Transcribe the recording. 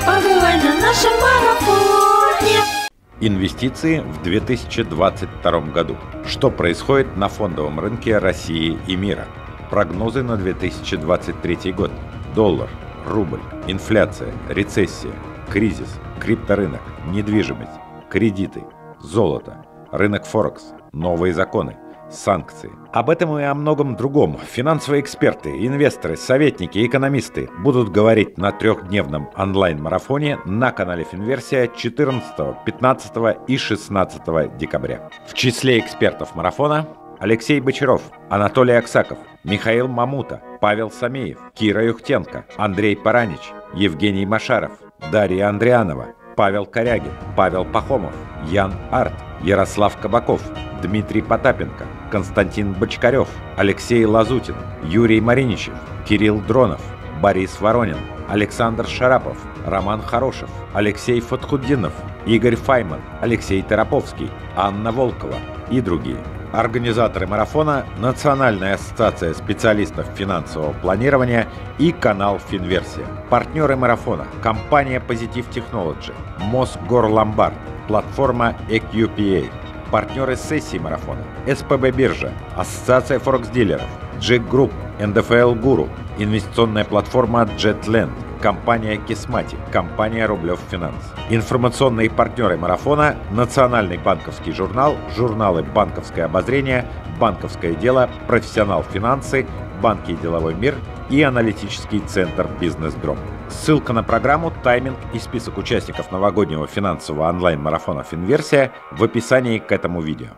Побывай на нашем марафоне Инвестиции в 2022 году. Что происходит на фондовом рынке России и мира? Прогнозы на 2023 год. Доллар, рубль, инфляция, рецессия, кризис, крипторынок, недвижимость, кредиты, золото, рынок Форекс, новые законы, санкции. Об этом и о многом другом финансовые эксперты, инвесторы, советники, экономисты будут говорить на трехдневном онлайн-марафоне на канале Финверсия 14, 15 и 16 декабря. В числе экспертов марафона Алексей Бочаров, Анатолий Аксаков, Михаил Мамута, Павел Самеев, Кира Юхтенко, Андрей Паранич, Евгений Машаров, Дарья Андрианова, Павел Корягин, Павел Пахомов, Ян Арт, Ярослав Кабаков, Дмитрий Потапенко, Константин Бочкарев, Алексей Лазутин, Юрий Мариничев, Кирилл Дронов, Борис Воронин, Александр Шарапов, Роман Хорошев, Алексей Фатхуддинов, Игорь Файман, Алексей Тороповский, Анна Волкова и другие. Организаторы марафона – Национальная ассоциация специалистов финансового планирования и канал Финверсия. Партнеры марафона – компания Positive Technology, Мосгорломбард, платформа EQPA. Партнеры сессии марафона – СПБ Биржа, Ассоциация Форекс-дилеров, Jack Group, НДФЛ Гуру, инвестиционная платформа JetLend, компания Кисмати, компания Рублев Finance. Информационные партнеры марафона – Национальный банковский журнал, журналы «Банковское обозрение», «Банковское дело», «Профессионал финансы», «Банки и деловой мир» и аналитический центр «Бизнес-Дром». Ссылка на программу, тайминг и список участников новогоднего финансового онлайн-марафона «Финверсия» в описании к этому видео.